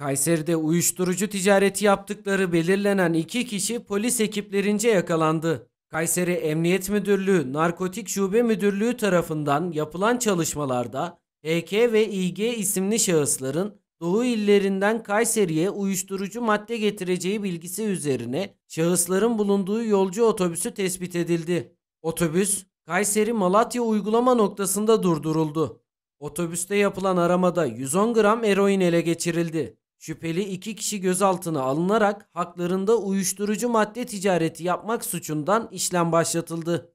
Kayseri'de uyuşturucu ticareti yaptıkları belirlenen iki kişi polis ekiplerince yakalandı. Kayseri Emniyet Müdürlüğü Narkotik Şube Müdürlüğü tarafından yapılan çalışmalarda HK ve İG isimli şahısların Doğu illerinden Kayseri'ye uyuşturucu madde getireceği bilgisi üzerine şahısların bulunduğu yolcu otobüsü tespit edildi. Otobüs Kayseri Malatya uygulama noktasında durduruldu. Otobüste yapılan aramada 110 gram eroin ele geçirildi. Şüpheli iki kişi gözaltına alınarak haklarında uyuşturucu madde ticareti yapmak suçundan işlem başlatıldı.